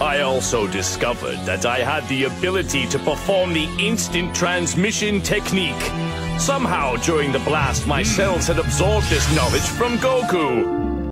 I also discovered that I had the ability to perform the instant transmission technique. Somehow, during the blast, my hmm. cells had absorbed this knowledge from Goku.